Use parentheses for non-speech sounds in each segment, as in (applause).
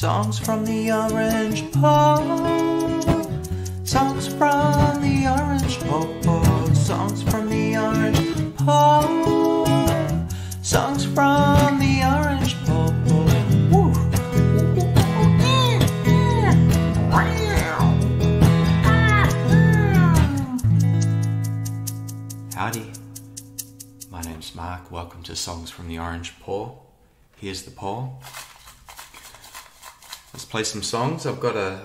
Songs from the orange paw. Songs from the orange paw. Songs from the orange paw. Songs from the orange paw. Howdy. My name's Mark. Welcome to Songs from the Orange Paw. Here's the paw. Play some songs. I've got a,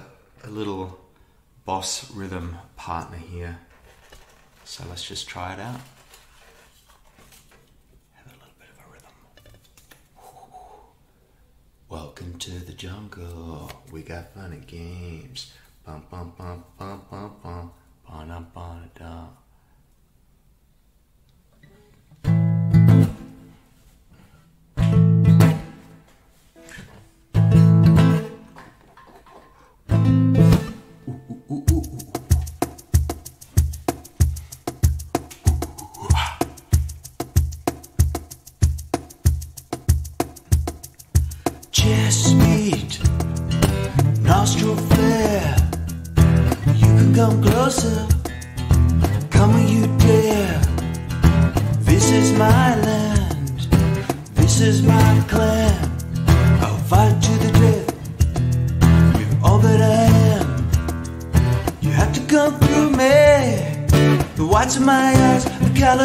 a little boss rhythm partner here. So let's just try it out. Have a little bit of a rhythm. Welcome to the jungle. We got fun and games. Bum bum bum bum bum bum. Ba-dum, ba-da-dum.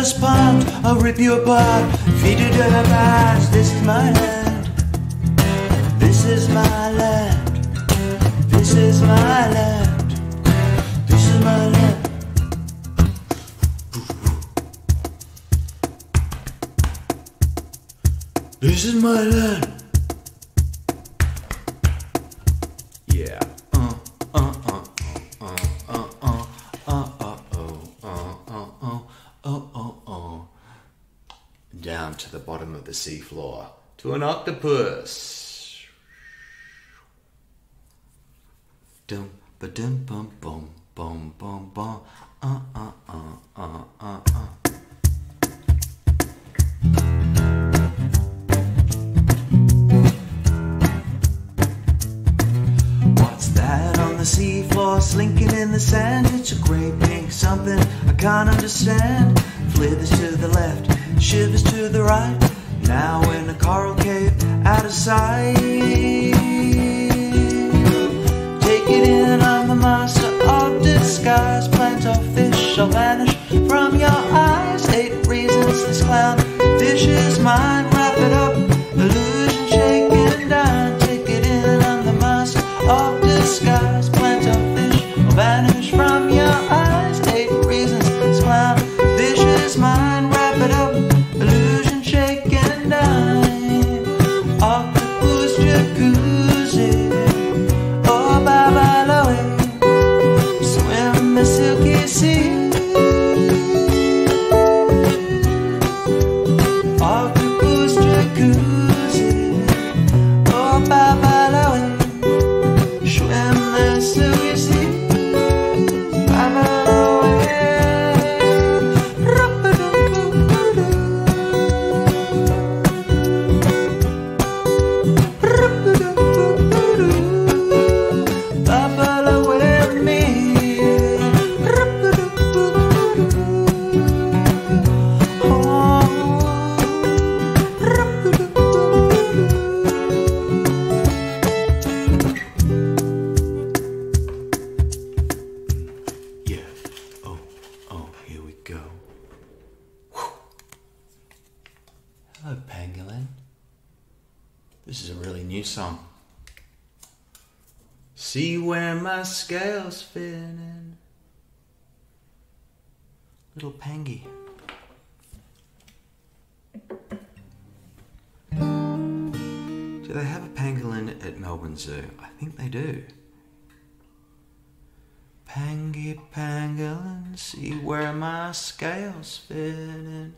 The callous I'll rip you apart. Feed you to the eyes. This is my land. This is my land. This is my land. This is my land. This is my land. The seafloor to an octopus. Little Pangy. Do they have a pangolin at Melbourne Zoo? I think they do. Pangy pangolin, see where my scales fit in.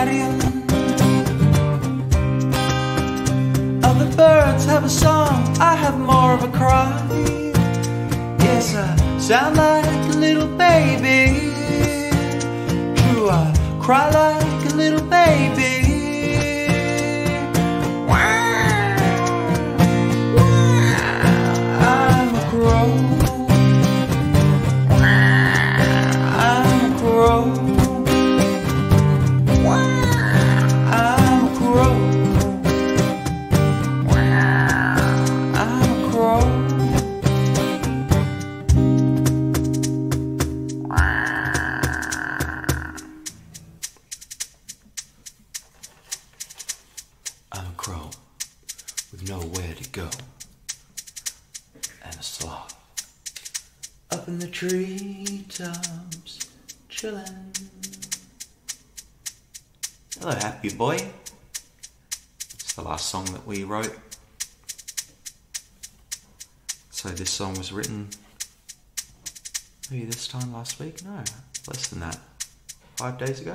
patio Other birds have a song, I have more of a cry. Yes, I sound like a little baby. True, I cry like a little baby? Happy Boy. It's the last song that we wrote. So this song was written maybe this time last week? No, less than that. Five days ago?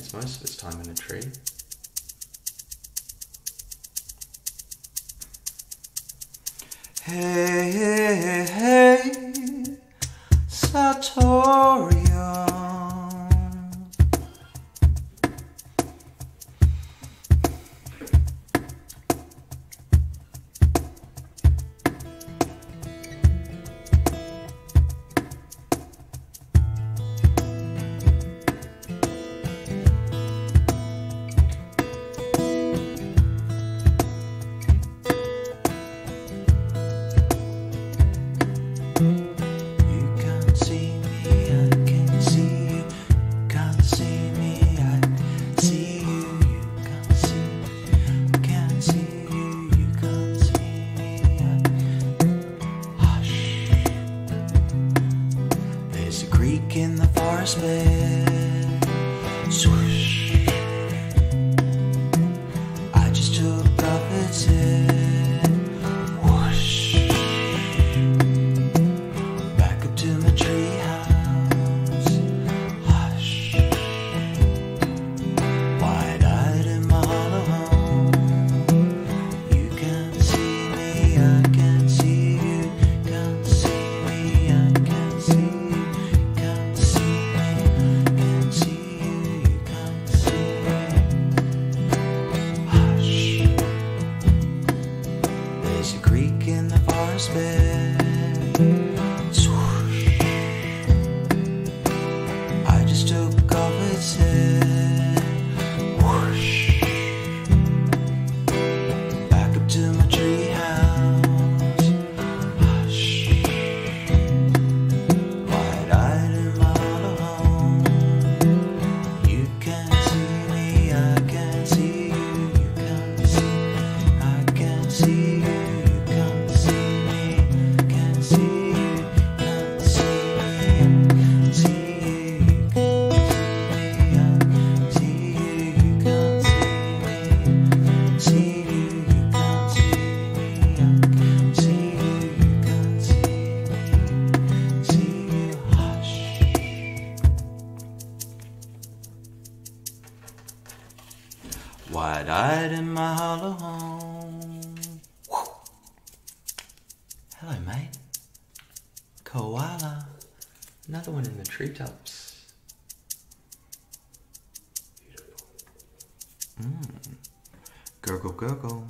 spends most of its time in a tree. Hey, hey, hey. treetops. Mm. Gurgle, gurgle.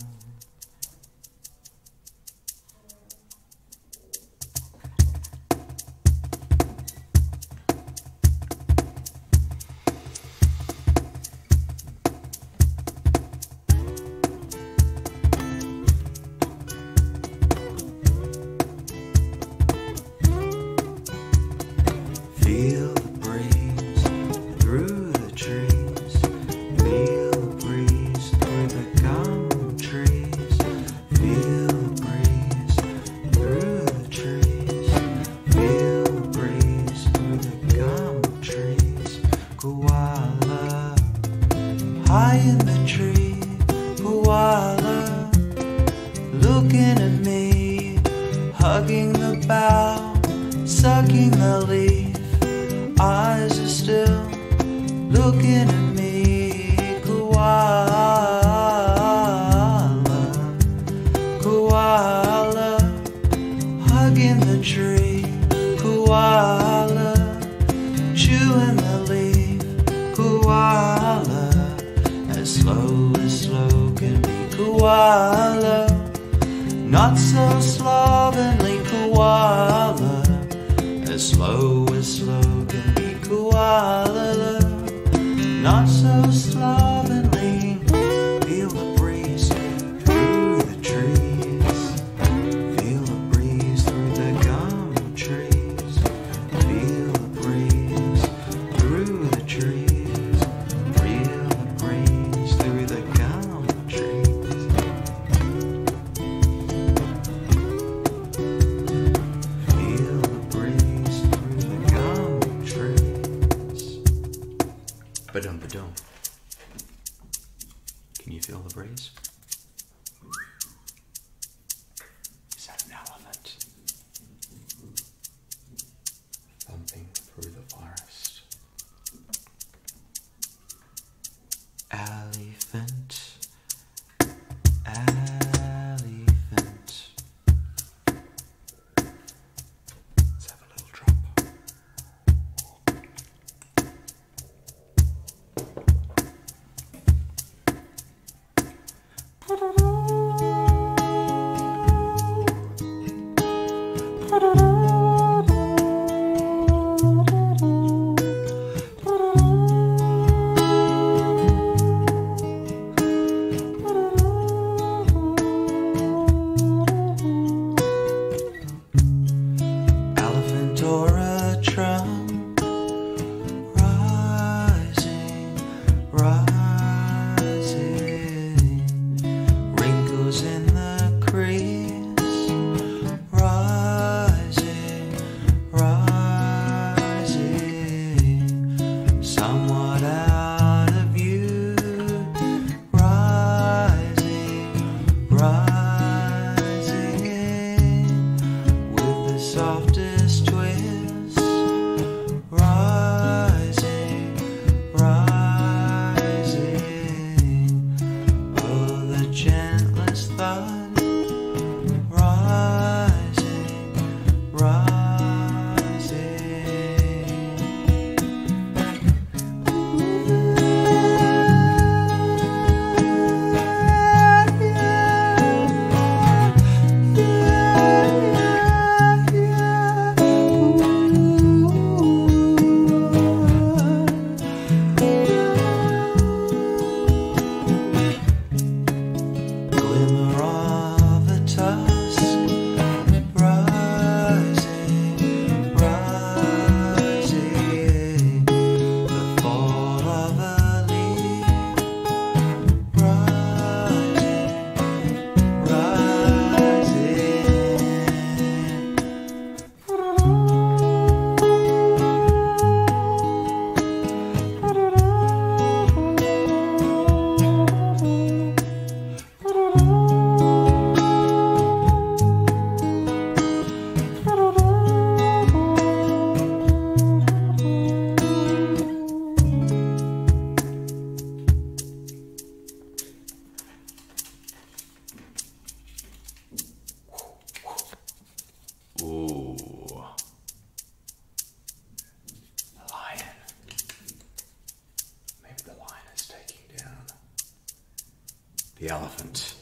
elephant.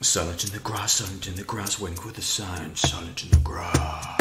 Silent in the grass, silent in the grass, wink with the sun, silent in the grass.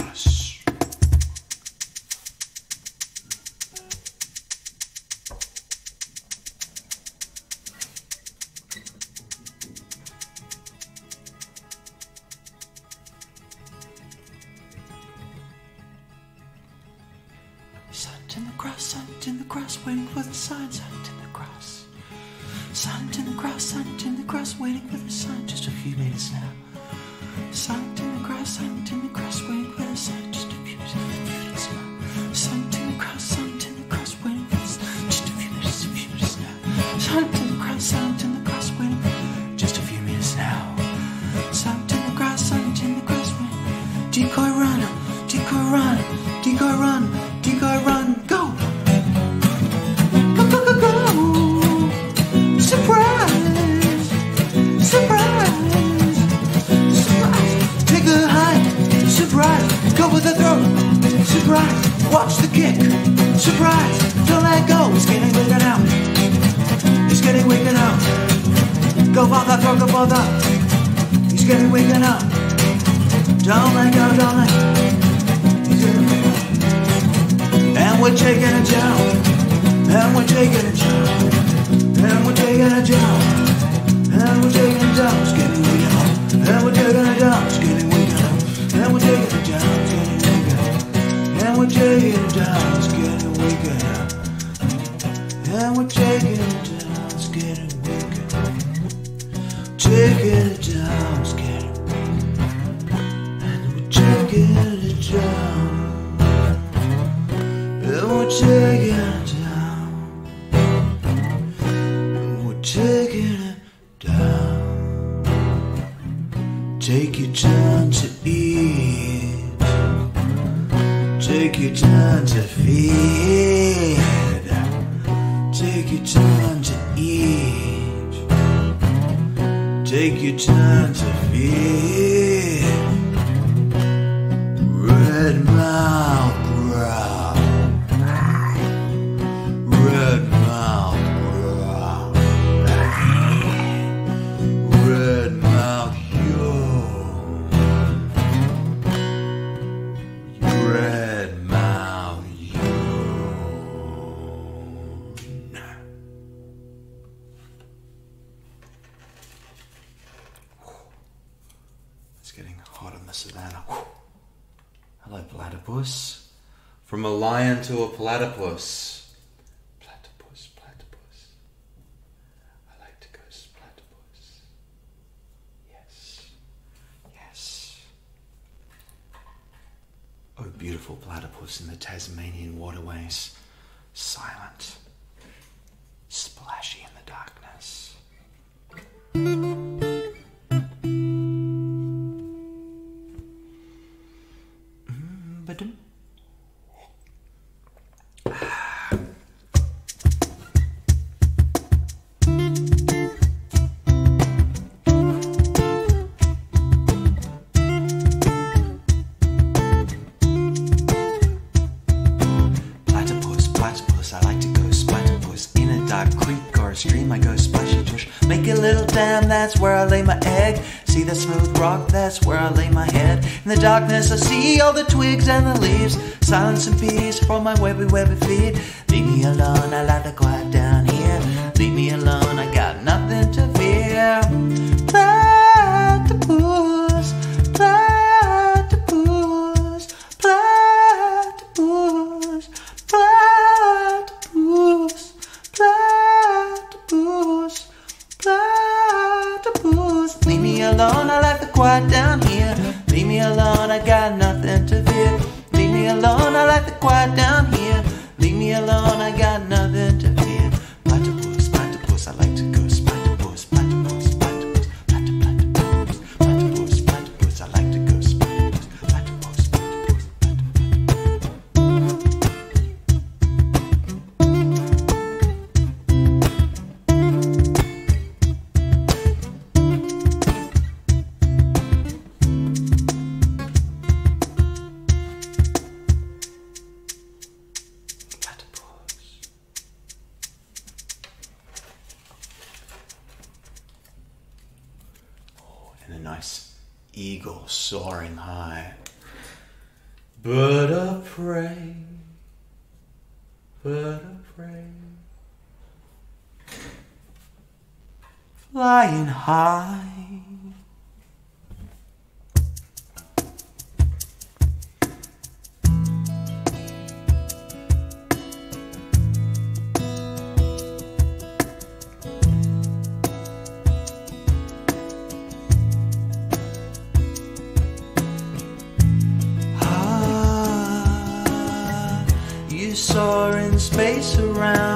lion to a platypus. Platypus, platypus. I like to go platypus. Yes. Yes. Oh, beautiful platypus in the Tasmanian waterways. Silent. Splashy in the darkness. that's where I lay my egg. See the smooth rock, that's where I lay my head. In the darkness, I see all the twigs and the leaves. Silence and peace for my webby, webby feet. Leave me alone, I like the quiet down here. Leave me alone, I got nothing to fear. surround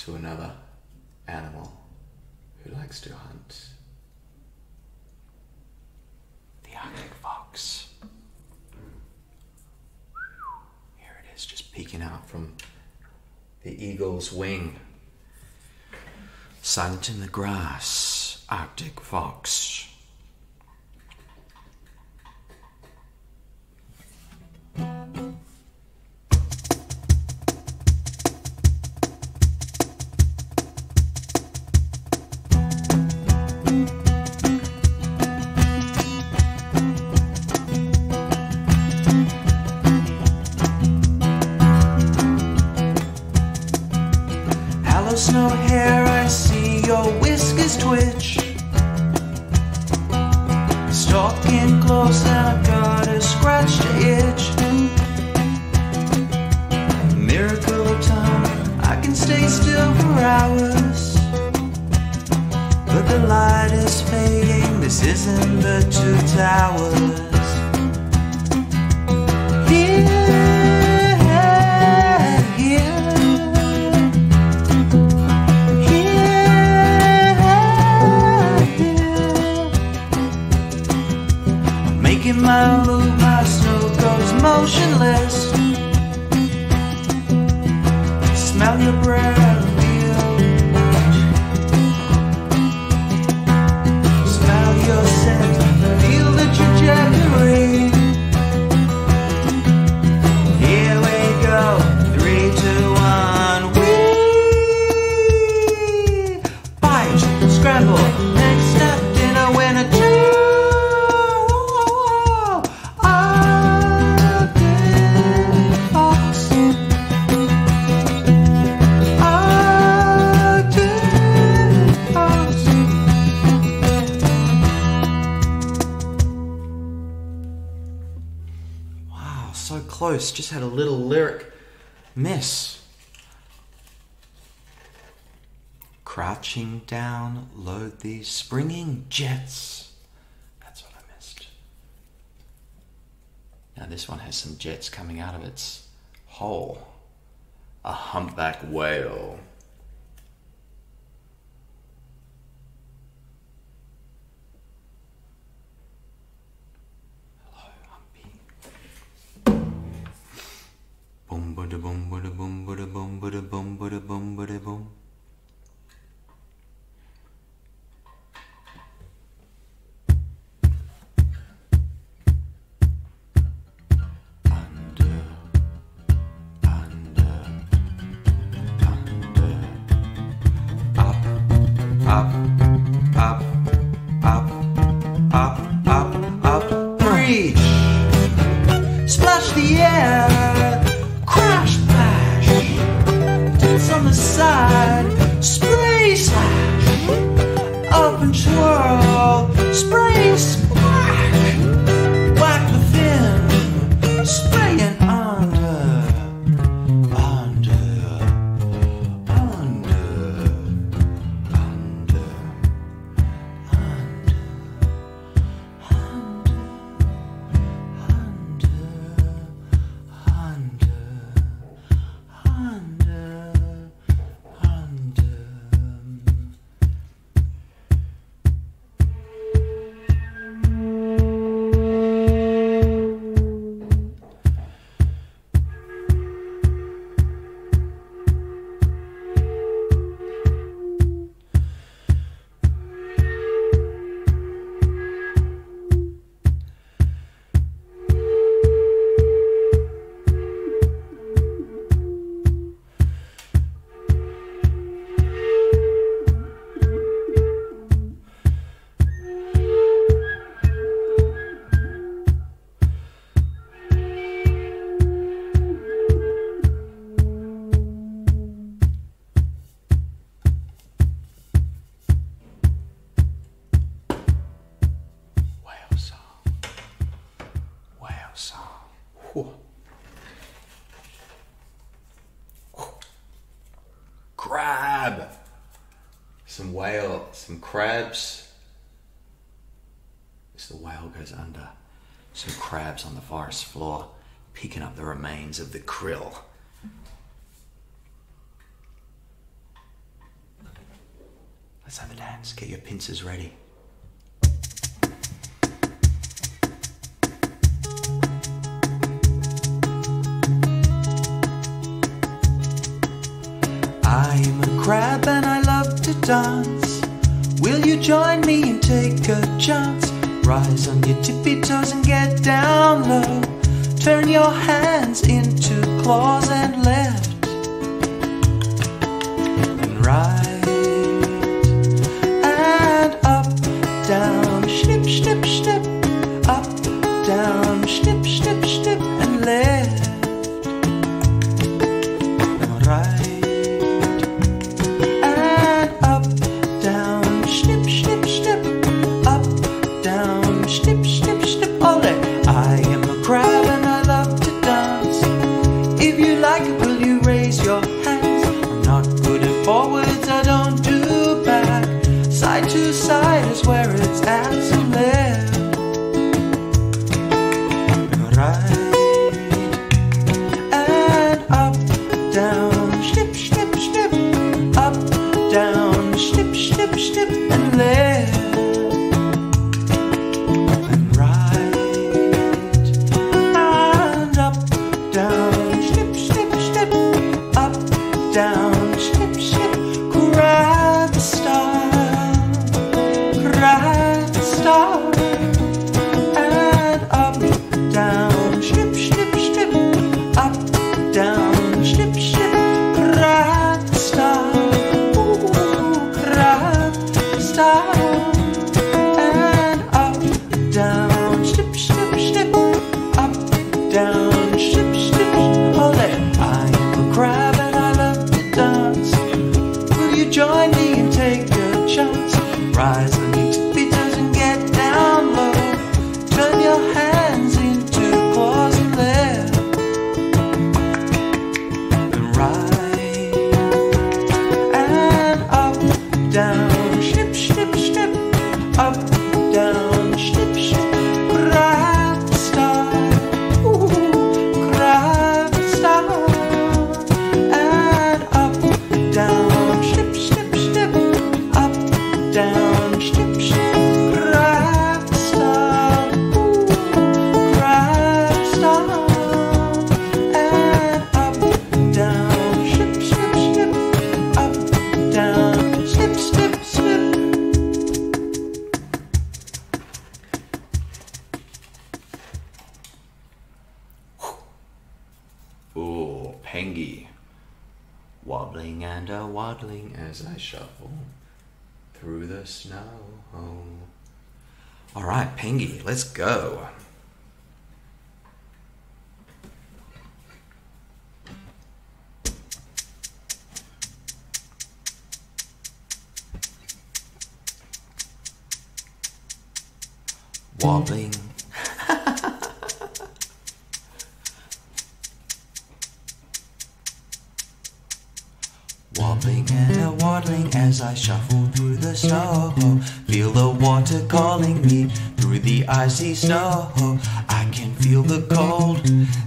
to another animal who likes to hunt. The Arctic fox. Here it is, just peeking out from the eagle's wing. Silent in the grass, Arctic fox. Scramble, next step, dinner, winner, two. Arctic fox. Arctic fox. Wow, so close. Just had a little lyric miss. Crouching down, load these springing jets. That's what I missed. Now, this one has some jets coming out of its hole. A humpback whale. Hello, Humpy. Boom, boom, crabs. As the whale goes under, some crabs on the forest floor, picking up the remains of the krill. Let's have a dance. Get your pincers ready. On your tippy toes and get down All right, Pengy, let's go. Wobbling. (laughs) Wobbling and a waddling as I shuffle snow. Feel the water calling me through the icy snow. I can feel the cold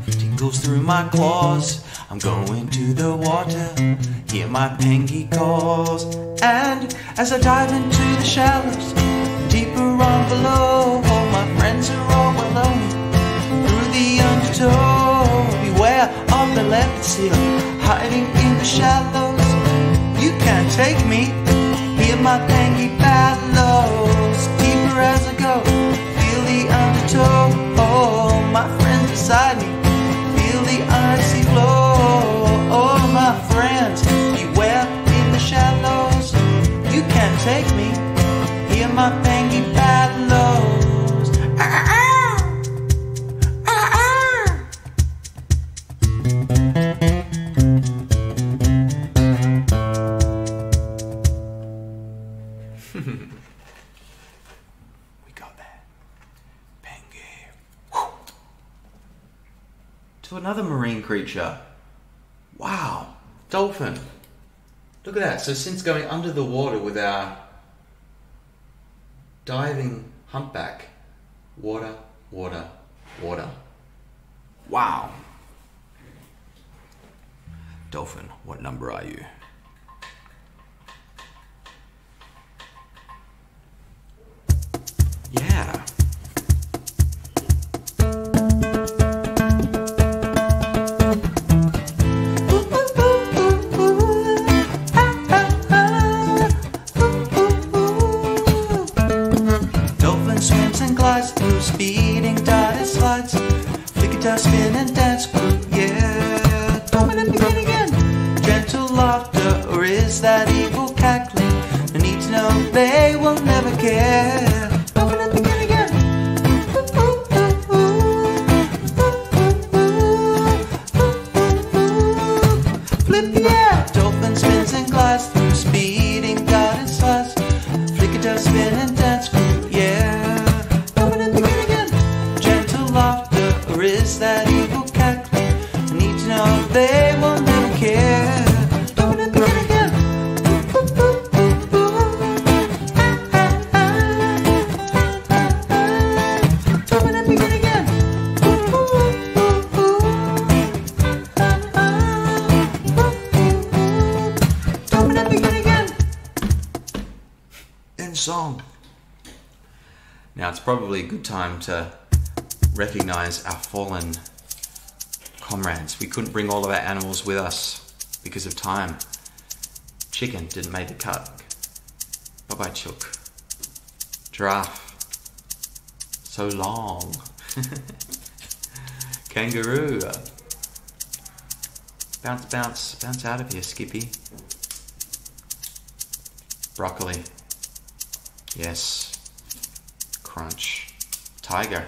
it tingles through my claws. I'm going to the water, hear my pengy calls. And as I dive into the shallows, deeper on below, all my friends are all below me through the undertow. Beware of the leopard seal hiding in the shallows. You can't take me. Hear my pengy bellows. Deeper as I go. Feel the undertow. Oh, my friends beside me. Feel the icy flow. Oh, my friends. Beware in the shallows. You can't take me. Another marine creature. Wow. Dolphin. Look at that. So since going under the water with our diving humpback, water, water, water. Wow. Dolphin, what number are you? Yeah. Now it's probably a good time to recognize our fallen comrades. We couldn't bring all of our animals with us because of time. Chicken didn't make the cut. Bye bye, Chook. Giraffe. So long. (laughs) Kangaroo. Bounce, bounce, bounce out of here, Skippy. Broccoli. Yes. Crunch. Tiger.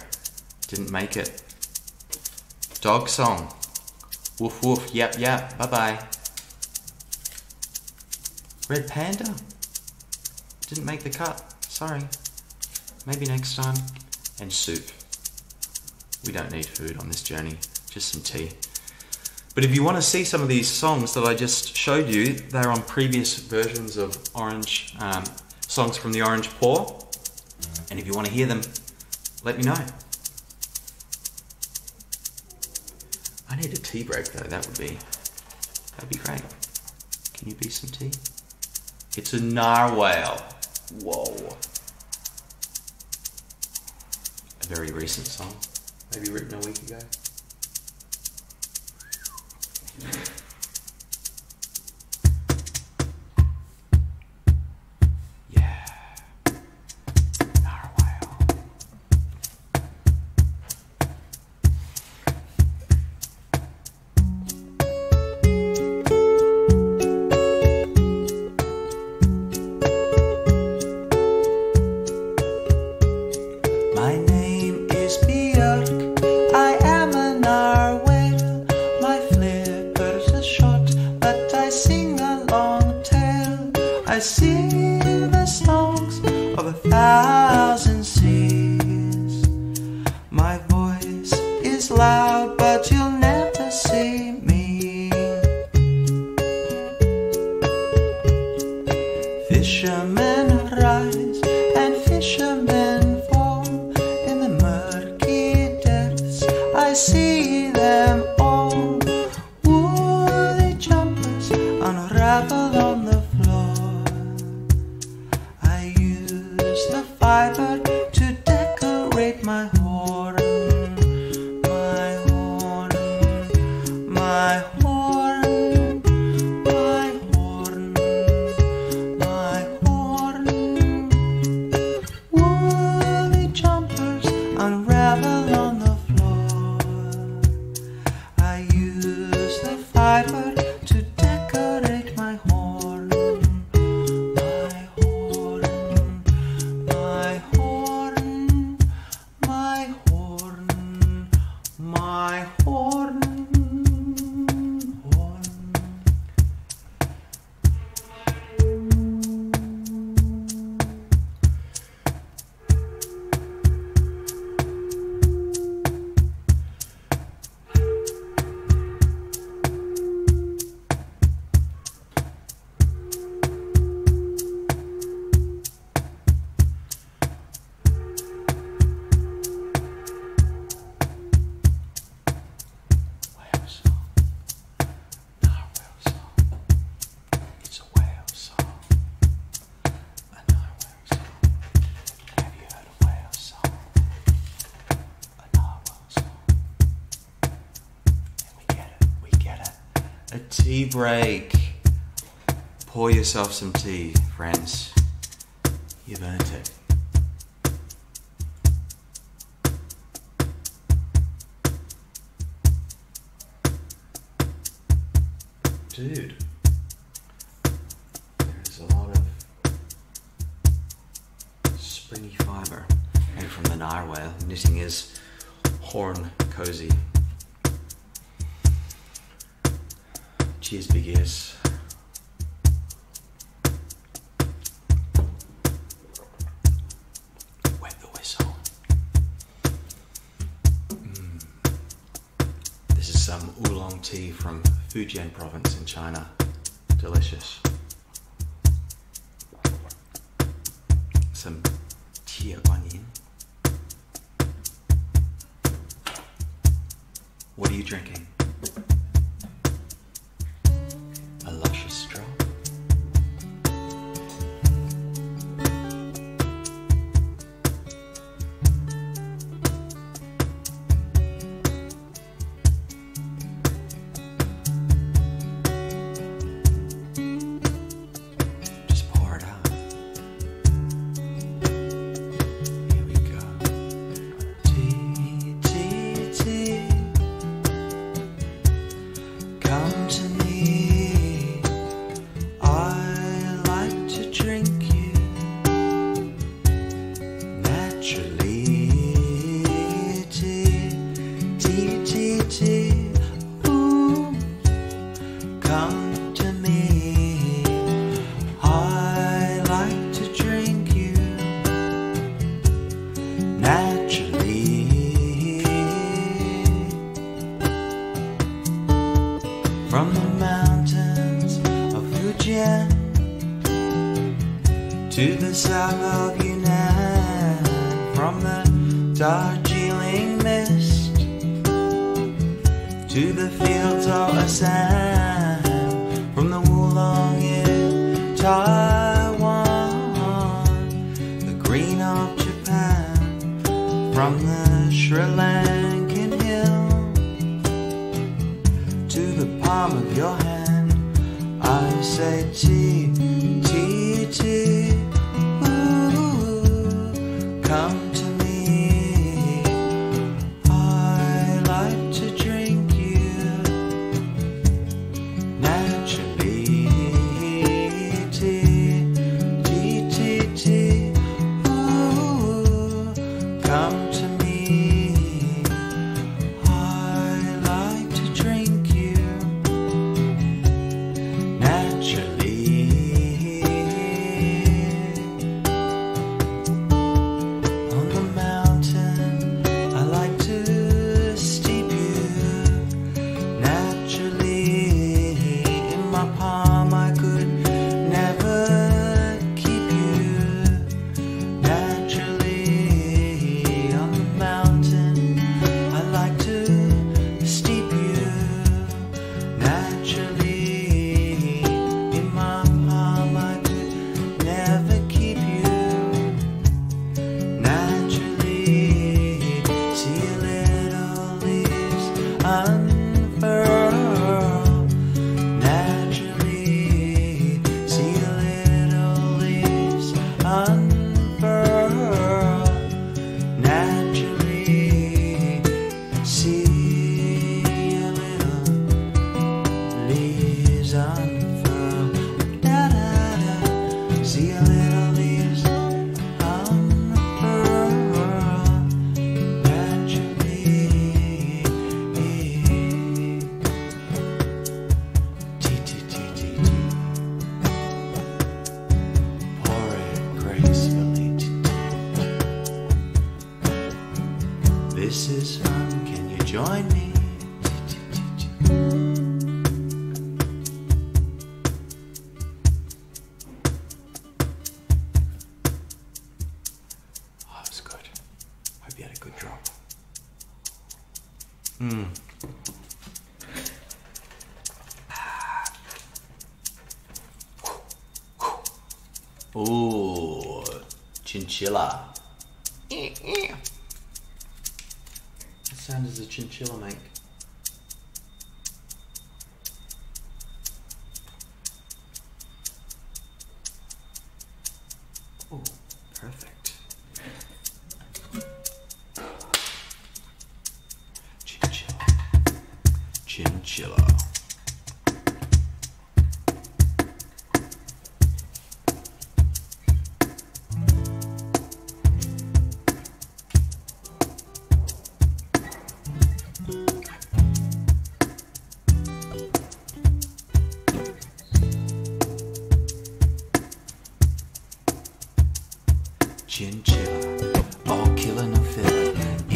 Didn't make it. Dog song. Woof woof, yep yep, bye bye. Red panda. Didn't make the cut. Sorry. Maybe next time. And soup. We don't need food on this journey, just some tea. But if you want to see some of these songs that I just showed you, they're on previous versions of Orange um, songs from the Orange Paw. And if you want to hear them, let me know. I need a tea break though. That would be that'd be great. Can you be some tea? It's a narwhal. Whoa. A very recent song, maybe written a week ago. Sing the songs of a thousand tea break. Pour yourself some tea, friends. You've earned it. Dude, there's a lot of springy fiber made from the narwhal knitting his horn cozy. Cheers, big ears. Wet the whistle. Mm. This is some oolong tea from Fujian province in China. Delicious.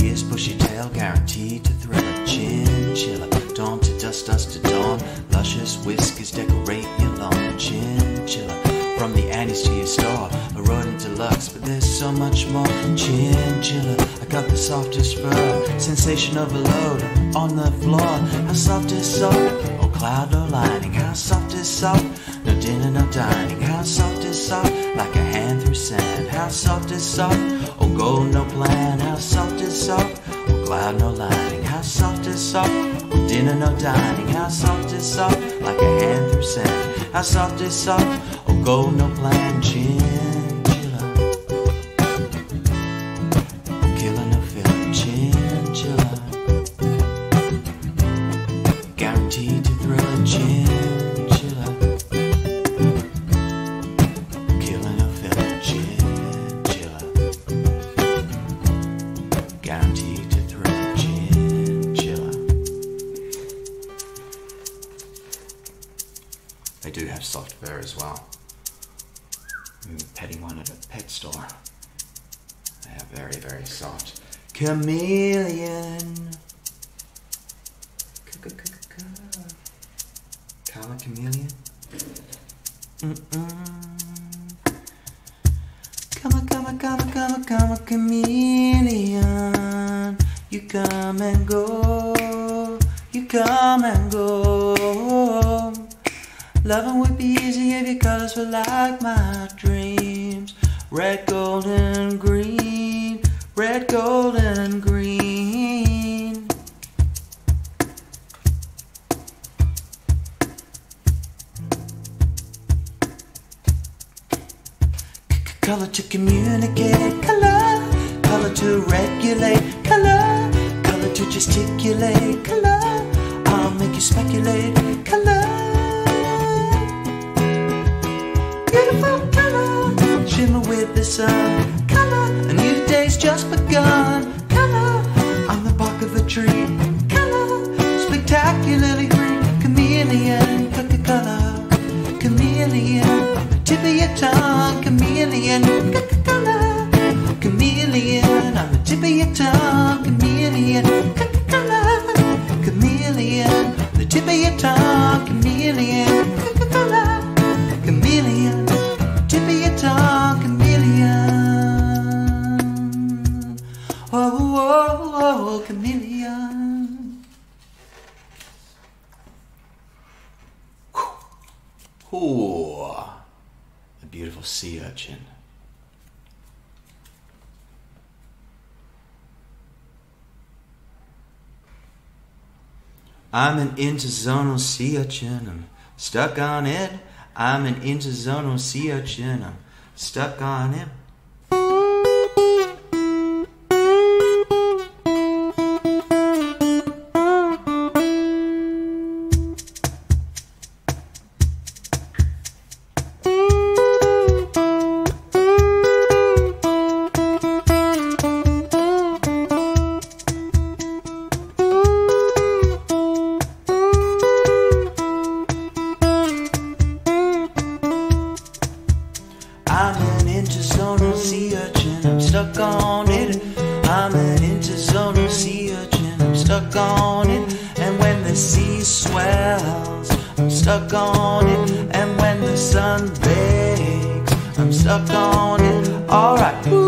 Ears bushy tail, guaranteed to thrill a chinchilla. Dawn to dust, dust to dawn. Luscious whiskers decorate your lawn. Chinchilla, from the Andes to your store. A rodent deluxe, but there's so much more. Chinchilla, I got the softest fur. Sensation overload on the floor. How soft is soft? Oh, cloud or lining. How soft is soft? Dinner, no dining. How soft is soft? Like a hand through sand. How soft is soft? Oh, gold, no plan. How soft is soft? Oh, cloud, no lining. How soft is soft? Oh, dinner, no dining. How soft is soft? Like a hand through sand. How soft is soft? Oh, gold, no plan. Chinchilla. Color to communicate, color, color to regulate, color, color to gesticulate, color. I'll make you speculate, color. Beautiful color, shimmer with the sun, color. A new day's just begun, color. On the bark of a tree, color. Spectacularly green, chameleon, color, chameleon. Tongue, chameleon, color, chameleon. On the tip of your tongue, chameleon, color, chameleon. The tip of your tongue, chameleon, I'm an interzonal sea urchin. I'm stuck on it. I'm an interzonal sea urchin. I'm stuck on it. The sea swells, I'm stuck on it. And when the sun bakes, I'm stuck on it. Alright.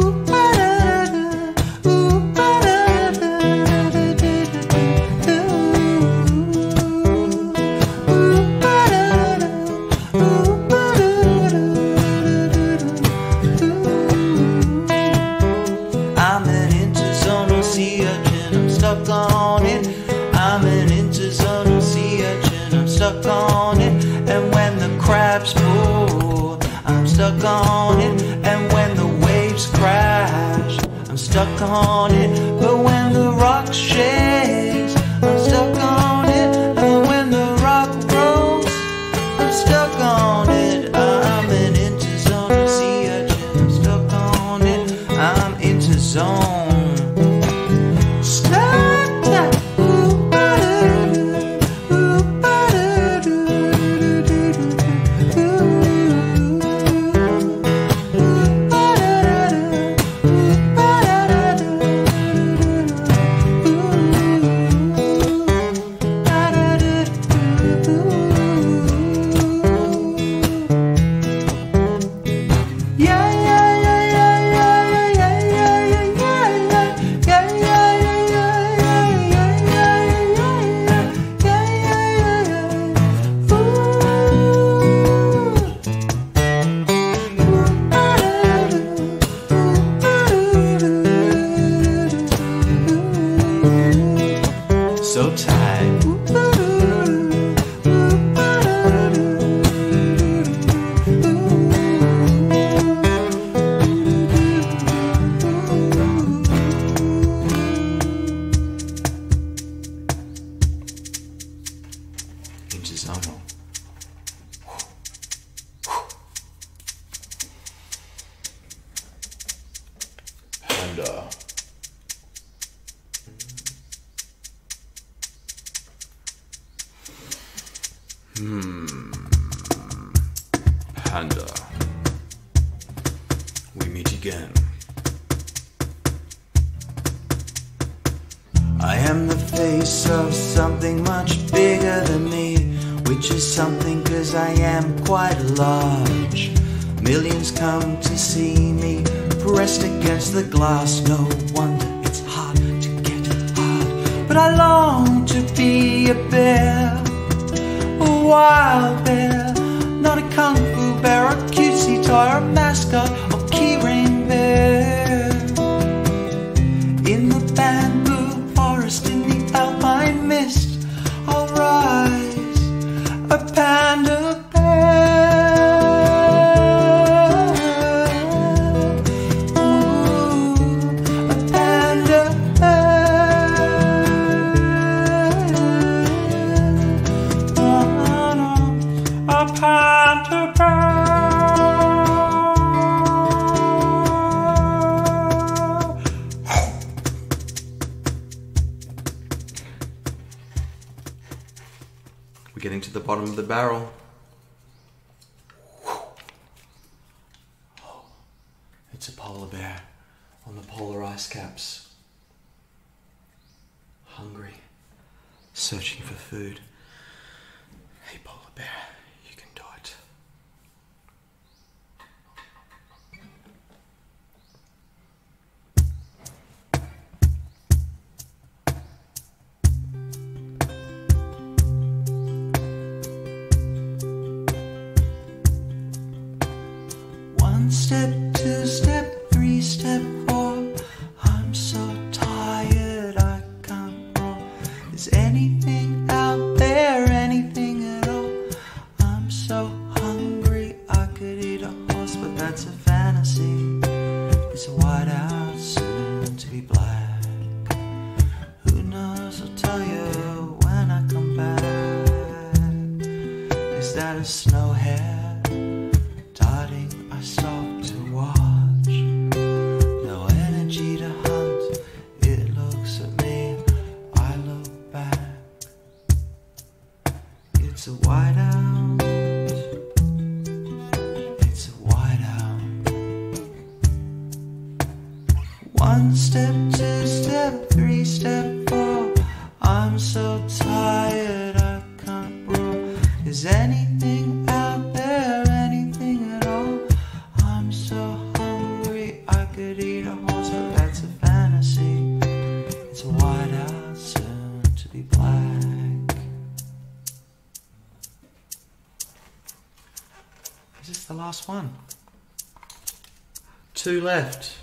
two left.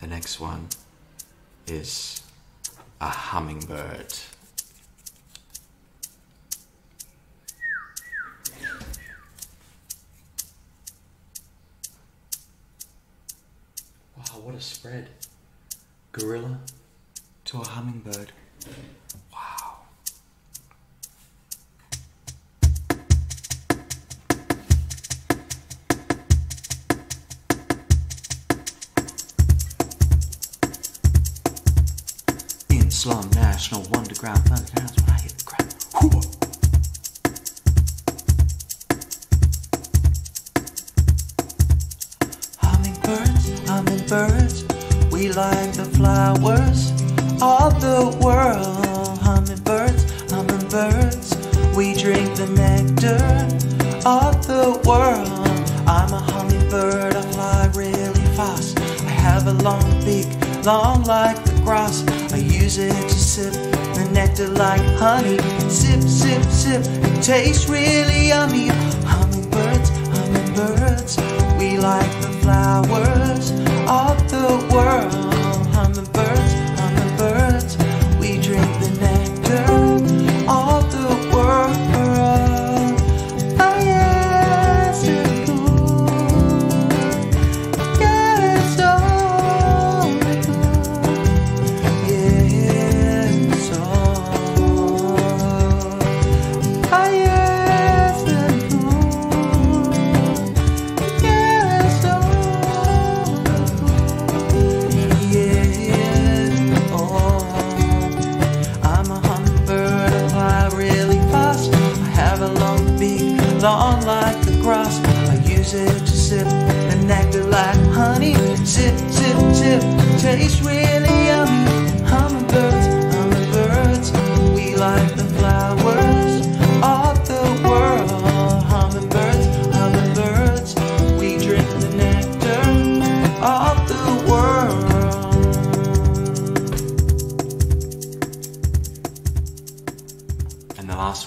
The next one is a hummingbird. Wow, what a spread. Gorilla to a hummingbird. international underground funk. And when I hit the crap. Hummingbirds, hummingbirds, we like the flowers of the world. Hummingbirds, hummingbirds, we drink the nectar of the world. I'm a hummingbird, I fly really fast. I have a long beak, long like the grass. I use it sip the nectar like honey. Sip, sip, sip, it tastes really yummy. Hummingbirds, hummingbirds, we like the flowers of the world.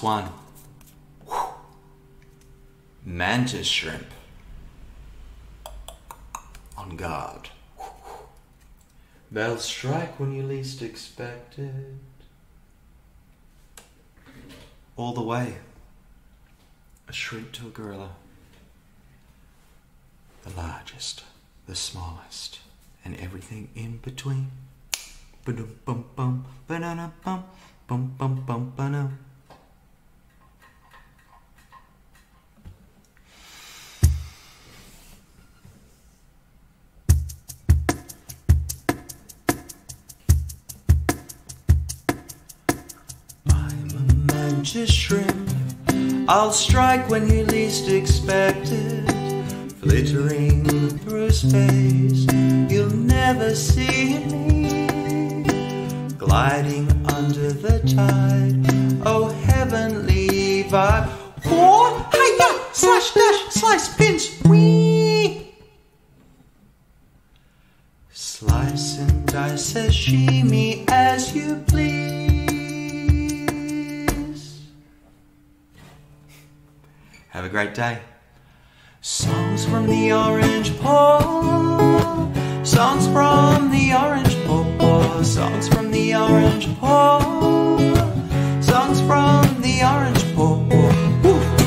One. Whew. Mantis shrimp. On guard. Bells strike when you least expect it. All the way. A shrimp to a gorilla. The largest, the smallest, and everything in between. Ba-dum bum bum, mantis shrimp. I'll strike when you least expect it. Flittering through space, you'll never see me. Gliding under the tide, oh heavenly vibe. What? Hiya! Slash dash, slice, pinch, wee! Slice and dice sashimi as you please. Have a great day. Songs from the Orange Paw. Songs from the Orange Paw. Songs from the Orange Paw. Songs from the Orange Paw.